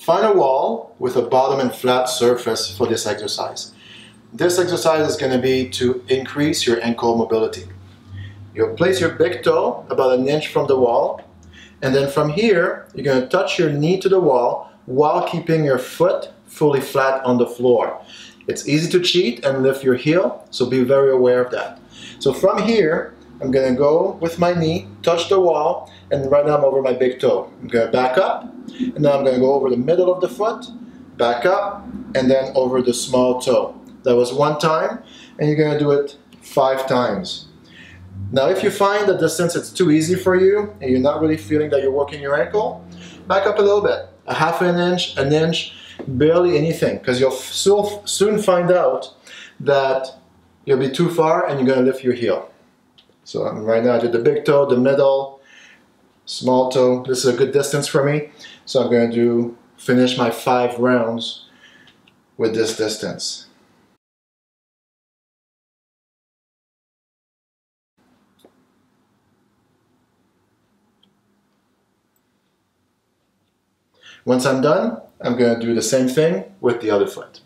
Find a wall with a bottom and flat surface for this exercise. This exercise is going to be to increase your ankle mobility. You'll place your big toe about an inch from the wall and then from here you're going to touch your knee to the wall while keeping your foot fully flat on the floor. It's easy to cheat and lift your heel so be very aware of that. So from here I'm to go with my knee, touch the wall and right now I'm over my big toe. I'm to back up and now I'm to go over the middle of the foot, back up and then over the small toe. That was one time and you're to do it five times. Now if you find that distance it's too easy for you and you're not really feeling that you're working your ankle, back up a little bit, a half an inch, an inch, barely anything because you'll soon find out that you'll be too far and you're to lift your heel. So um, right now I did the big toe, the middle, small toe. This is a good distance for me. So I'm going to do finish my five rounds with this distance. Once I'm done, I'm going to do the same thing with the other foot.